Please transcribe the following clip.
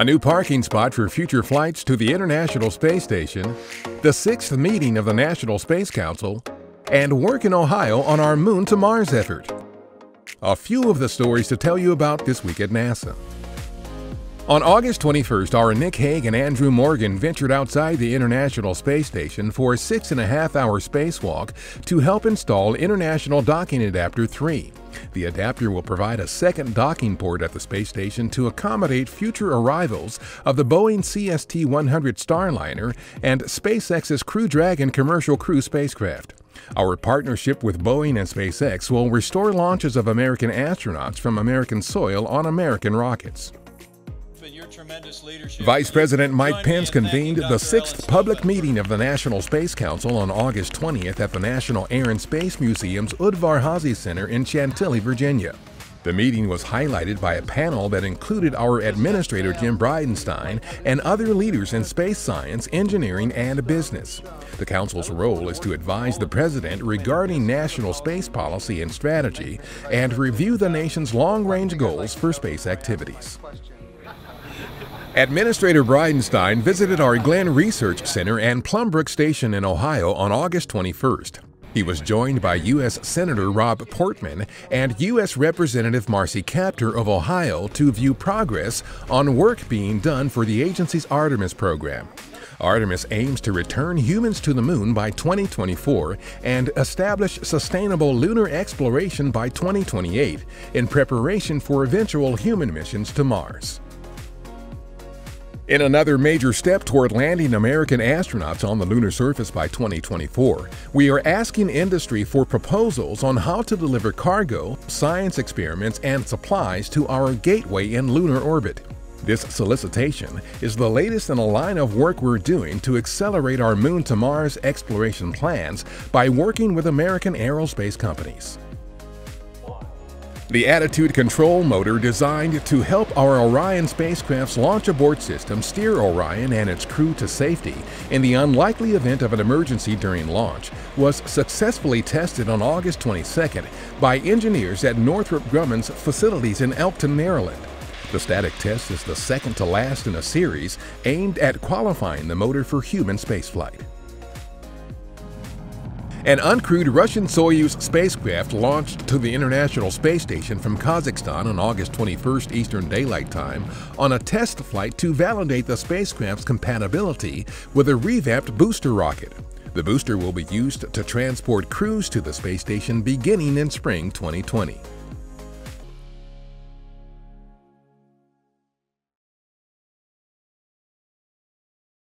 a new parking spot for future flights to the International Space Station, the sixth meeting of the National Space Council, and work in Ohio on our Moon to Mars effort. A few of the stories to tell you about this week at NASA. On August 21st, our Nick Hague and Andrew Morgan ventured outside the International Space Station for a six and a half hour spacewalk to help install International Docking Adapter 3. The adapter will provide a second docking port at the space station to accommodate future arrivals of the Boeing CST 100 Starliner and SpaceX's Crew Dragon commercial crew spacecraft. Our partnership with Boeing and SpaceX will restore launches of American astronauts from American soil on American rockets. Vice President Mike Pence convened the sixth public meeting of the National Space Council on August 20th at the National Air and Space Museum's Udvar Hazy Center in Chantilly, Virginia. The meeting was highlighted by a panel that included our Administrator Jim Bridenstine and other leaders in space science, engineering, and business. The Council's role is to advise the President regarding national space policy and strategy and review the nation's long range goals for space activities. Administrator Bridenstine visited our Glenn Research Center and Plum Brook Station in Ohio on August 21st. He was joined by U.S. Senator Rob Portman and U.S. Representative Marcy Kaptur of Ohio to view progress on work being done for the agency's Artemis program. Artemis aims to return humans to the moon by 2024 and establish sustainable lunar exploration by 2028 in preparation for eventual human missions to Mars. In another major step toward landing American astronauts on the lunar surface by 2024, we are asking industry for proposals on how to deliver cargo, science experiments, and supplies to our gateway in lunar orbit. This solicitation is the latest in a line of work we're doing to accelerate our Moon to Mars exploration plans by working with American aerospace companies. The Attitude Control motor designed to help our Orion spacecraft's launch abort system steer Orion and its crew to safety in the unlikely event of an emergency during launch was successfully tested on August 22nd by engineers at Northrop Grumman's facilities in Elkton, Maryland. The static test is the second to last in a series aimed at qualifying the motor for human spaceflight. An uncrewed Russian Soyuz spacecraft launched to the International Space Station from Kazakhstan on August 21 Eastern Daylight Time on a test flight to validate the spacecraft's compatibility with a revamped booster rocket. The booster will be used to transport crews to the space station beginning in spring 2020.